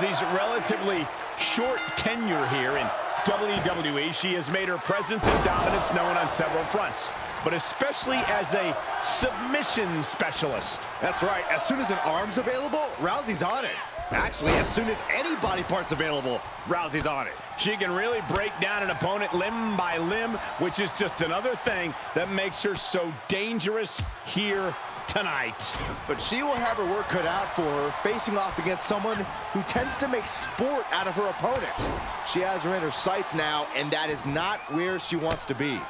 Rousey's relatively short tenure here in WWE, she has made her presence and dominance known on several fronts, but especially as a submission specialist. That's right. As soon as an arm's available, Rousey's on it. Actually, as soon as any body part's available, Rousey's on it. She can really break down an opponent limb by limb, which is just another thing that makes her so dangerous here tonight. But she will have her work cut out for her facing off against someone who tends to make sport out of her opponents. She has her in her sights now, and that is not where she wants to be.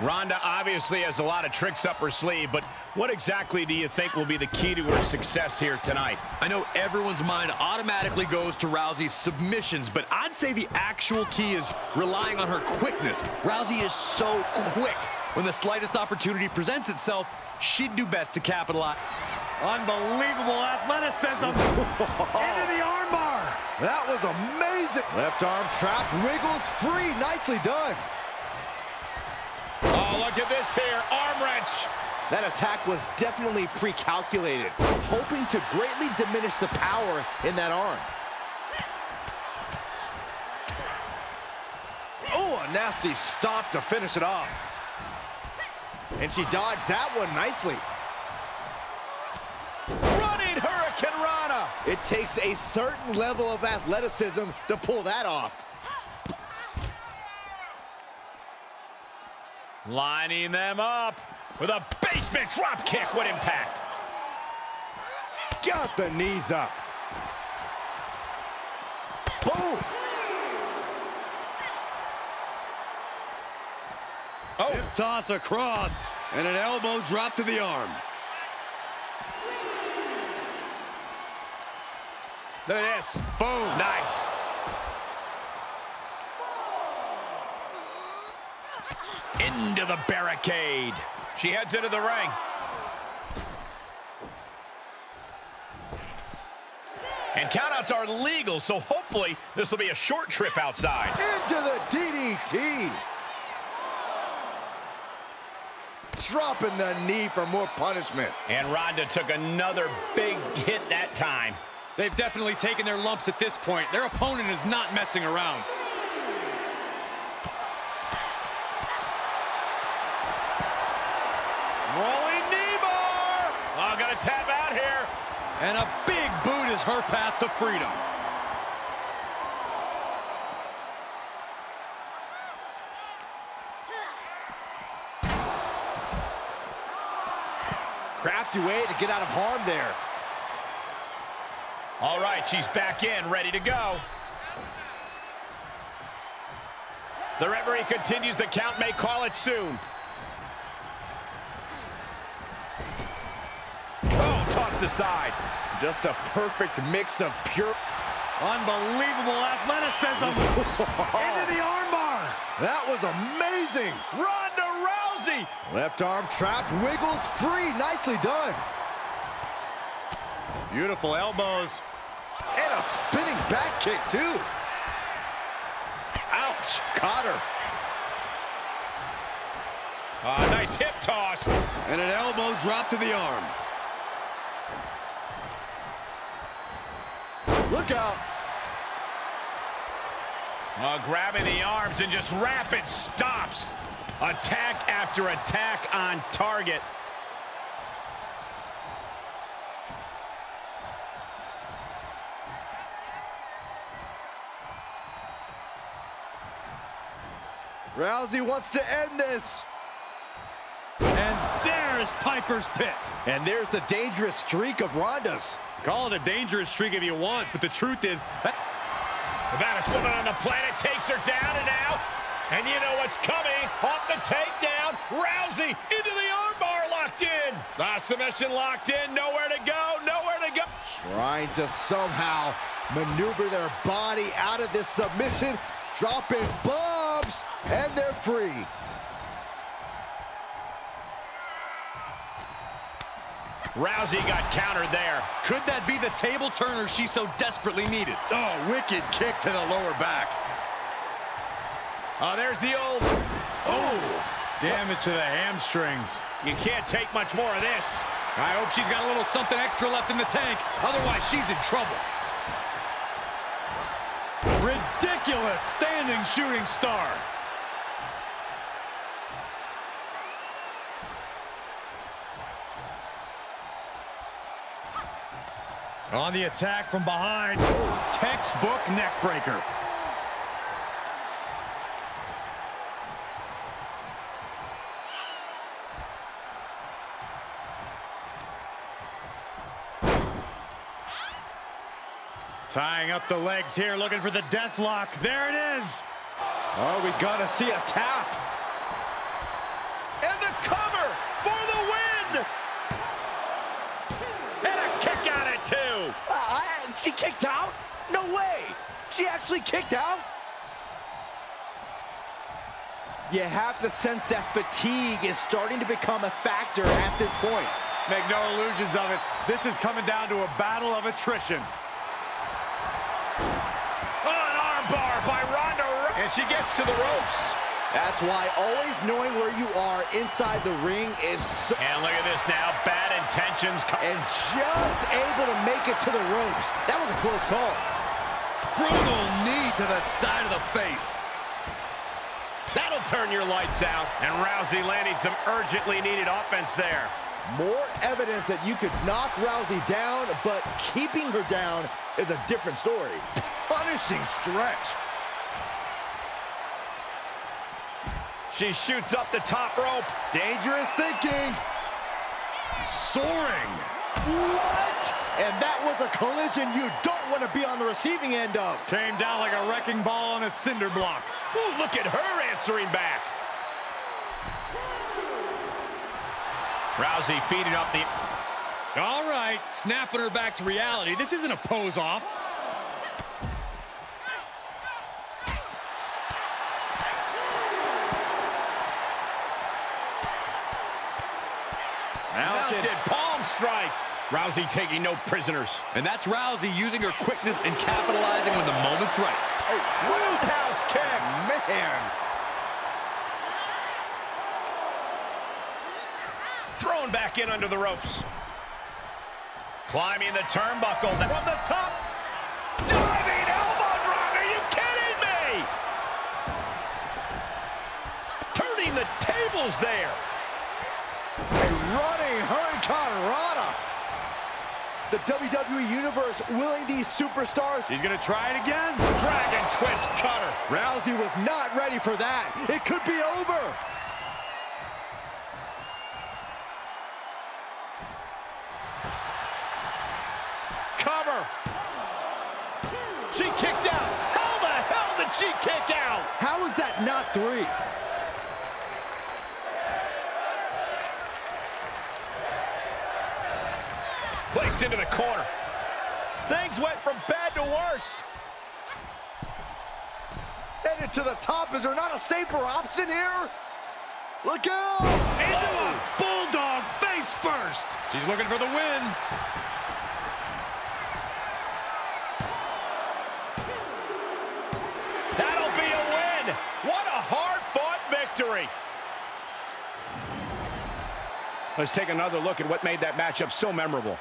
Ronda obviously has a lot of tricks up her sleeve, but what exactly do you think will be the key to her success here tonight? I know everyone's mind automatically goes to Rousey's submissions, but I'd say the actual key is relying on her quickness. Rousey is so quick. When the slightest opportunity presents itself, she'd do best to capitalize. Unbelievable athleticism into the armbar. That was amazing. Left arm trapped, wiggles free. Nicely done. Oh, look at this here, arm wrench. That attack was definitely pre-calculated, hoping to greatly diminish the power in that arm. Oh, a nasty stop to finish it off. And she dodged that one nicely. Running Hurricanrana. It takes a certain level of athleticism to pull that off. Lining them up with a basement drop kick. What impact? Got the knees up. Boom. Oh. Hip toss across and an elbow drop to the arm. Look at this. Boom. Nice. Into the barricade. She heads into the ring. And countouts are legal, so hopefully this will be a short trip outside. Into the DDT. Dropping the knee for more punishment. And Ronda took another big hit that time. They've definitely taken their lumps at this point. Their opponent is not messing around. Rolling knee bar. Oh, gonna tap out here. And a big boot is her path to freedom. Crafty way to get out of harm there. All right, she's back in, ready to go. The referee continues the count, may call it soon. Oh, tossed aside. Just a perfect mix of pure... Unbelievable athleticism into the armbar. That was amazing. Ronda Rousey. Left arm trapped, wiggles free. Nicely done. Beautiful elbows. And a spinning back kick, too. Ouch. Caught her. Uh, nice hip toss. And an elbow drop to the arm. Look out. Uh, grabbing the arms and just rapid stops. Attack after attack on target. Rousey wants to end this. And there's Piper's Pit. And there's the dangerous streak of Ronda's. Call it a dangerous streak if you want, but the truth is... That the baddest woman on the planet takes her down and out. And you know what's coming. Off the takedown. Rousey into the armbar locked in. Ah, the submission locked in. Nowhere to go. Nowhere to go. Trying to somehow maneuver their body out of this submission. Dropping bombs. And they're free. Rousey got countered there. Could that be the table turner she so desperately needed? Oh, wicked kick to the lower back. Oh, there's the old... Oh, damage to the hamstrings. You can't take much more of this. I hope she's got a little something extra left in the tank. Otherwise, she's in trouble. Ridiculous standing shooting star. On the attack from behind. Textbook neckbreaker. Tying up the legs here, looking for the death lock. There it is. Are we gonna see a tap? And the cover for the win! And a kick out at two! Uh, she kicked out? No way! She actually kicked out? You have to sense that fatigue is starting to become a factor at this point. Make no illusions of it. This is coming down to a battle of attrition. And she gets to the ropes. That's why always knowing where you are inside the ring is so... And look at this now, bad intentions. And just able to make it to the ropes. That was a close call. Brutal knee to the side of the face. That'll turn your lights out. And Rousey landing some urgently needed offense there. More evidence that you could knock Rousey down, but keeping her down is a different story. Punishing stretch. She shoots up the top rope. Dangerous thinking. Soaring. What? And that was a collision you don't want to be on the receiving end of. Came down like a wrecking ball on a cinder block. Ooh, look at her answering back. Rousey feeding up the... All right, snapping her back to reality. This isn't a pose-off. Mounted. Mounted palm strikes. Rousey taking no prisoners. And that's Rousey using her quickness and capitalizing when the moment's right. Oh, roundhouse kick. Man. Thrown back in under the ropes. Climbing the turnbuckle from the top. Diving elbow drop. Are you kidding me? Turning the tables there. A running The WWE Universe willing these superstars. She's going to try it again. Dragon twist cutter. Rousey was not ready for that. It could be over. Cover. She kicked out. How the hell did she kick out? How is that not three? Placed into the corner. Things went from bad to worse. Headed to the top. Is there not a safer option here? Look out! Into a bulldog face first. She's looking for the win. That'll be a win. What a hard-fought victory. Let's take another look at what made that matchup so memorable.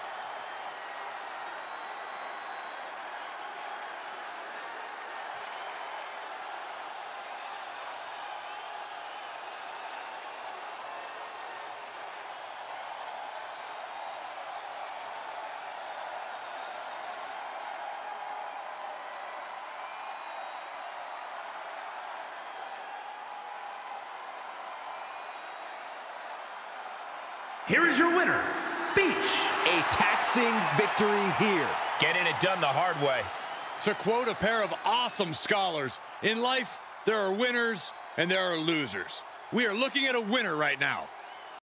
Here is your winner, Beach. A taxing victory here. Getting it done the hard way. To quote a pair of awesome scholars, in life, there are winners and there are losers. We are looking at a winner right now.